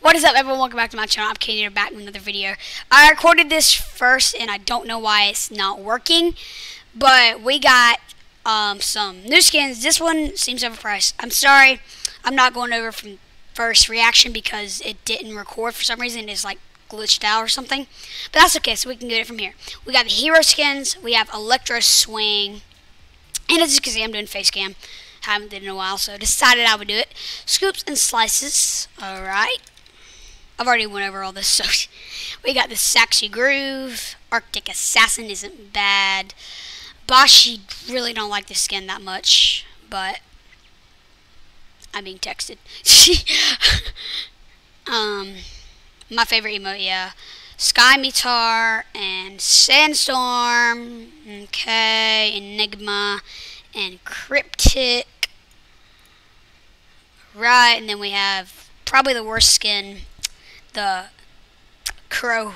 What is up everyone, welcome back to my channel, I'm Katie, back with another video. I recorded this first and I don't know why it's not working, but we got um, some new skins. This one seems overpriced. I'm sorry, I'm not going over from first reaction because it didn't record for some reason, it's like glitched out or something. But that's okay, so we can get it from here. We got the hero skins, we have Electro Swing, and you can see I'm doing face cam haven't did in a while, so decided I would do it. Scoops and slices. Alright. I've already went over all this, so we got the Saxy Groove. Arctic Assassin isn't bad. Bashi really don't like this skin that much, but I'm being texted. um, my favorite emote, yeah. Sky Meteor and Sandstorm. Okay, Enigma and Cryptic. Right, and then we have probably the worst skin, the Crow,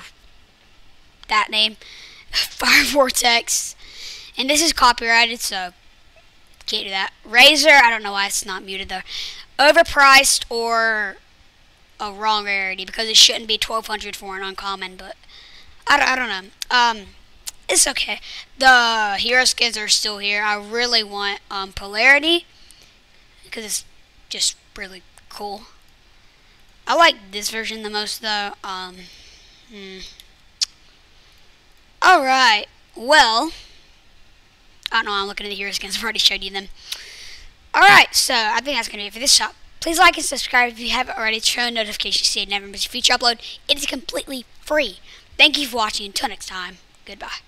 that name, Fire Vortex. And this is copyrighted, so can't do that. Razor, I don't know why it's not muted though. Overpriced or a wrong rarity because it shouldn't be 1200 for an uncommon, but I don't, I don't know. Um, it's okay. The hero skins are still here. I really want um, Polarity because it's just really cool. I like this version the most though. Um, hmm. Alright, well, I don't know, I'm looking at the hero skins, I've already showed you them. Alright, so I think that's going to be it for this shop. Please like and subscribe if you haven't already. Turn notifications so you never miss a future upload. It is completely free. Thank you for watching. Until next time, goodbye.